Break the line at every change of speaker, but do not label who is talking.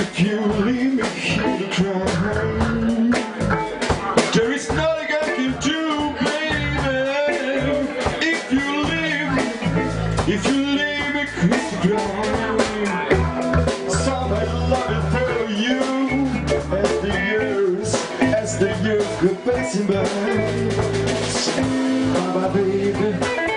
If you leave me here to cry. There is nothing I can do, baby. If you leave, me, if you leave me, Christy cry. So my love it for you as the years, as the years go passing by. Bye bye, baby.